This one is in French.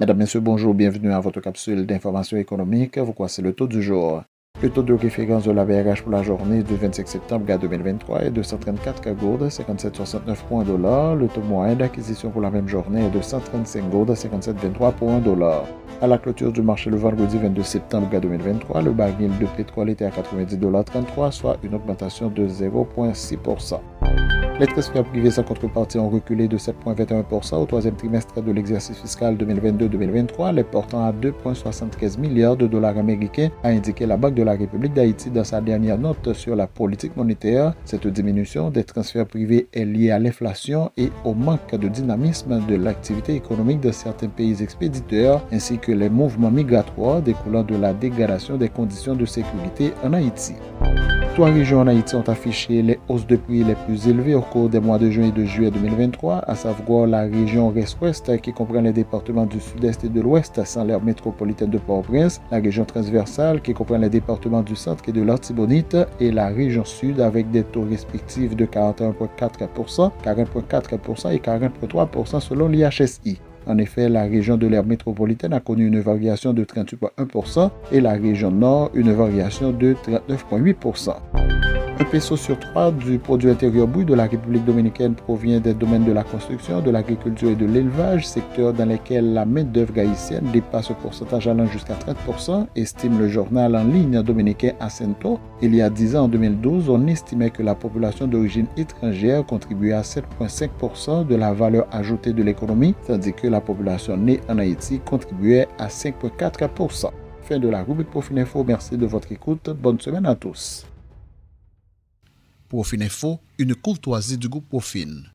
Mesdames, Messieurs, bonjour, bienvenue à votre capsule d'information économique. Vous croisez le taux du jour. Le taux de référence de la VRH pour la journée du 25 septembre 2023 est de 134 gourdes, 57,69 pour 1 dollar. Le taux moyen d'acquisition pour la même journée est de 135 gourdes, 57,23 pour 1 dollar. À la clôture du marché le vendredi 22 septembre 2023, le baril de pétrole était à 90,33 soit une augmentation de 0,6%. Les transferts privés sans contrepartie ont reculé de 7,21% au troisième trimestre de l'exercice fiscal 2022-2023, les portant à 2,75 milliards de dollars américains, a indiqué la Banque de la République d'Haïti dans sa dernière note sur la politique monétaire. Cette diminution des transferts privés est liée à l'inflation et au manque de dynamisme de l'activité économique de certains pays expéditeurs, ainsi que les mouvements migratoires découlant de la dégradation des conditions de sécurité en Haïti. Trois régions en Haïti ont affiché les hausses de prix les plus élevées au cours des mois de juin et de juillet 2023, à savoir la région Rest-Ouest qui comprend les départements du sud-est et de l'ouest sans l'aire métropolitaine de Port-au-Prince, la région transversale qui comprend les départements du centre et de l'Artibonite et la région sud avec des taux respectifs de 41,4%, 40,4% et 40,3% selon l'IHSI. En effet, la région de l'aire métropolitaine a connu une variation de 38,1% et la région nord une variation de 39,8%. Un peso sur trois du produit intérieur brut de la République dominicaine provient des domaines de la construction, de l'agriculture et de l'élevage, secteurs dans lesquels la main-d'œuvre haïtienne dépasse le pourcentage allant jusqu'à 30%, estime le journal en ligne dominicain Acento. Il y a 10 ans, en 2012, on estimait que la population d'origine étrangère contribuait à 7,5% de la valeur ajoutée de l'économie, tandis que la population née en Haïti contribuait à 5,4%. Fin de la rubrique Profil Info. Merci de votre écoute. Bonne semaine à tous. Profine Info, une courtoisie du groupe Profine.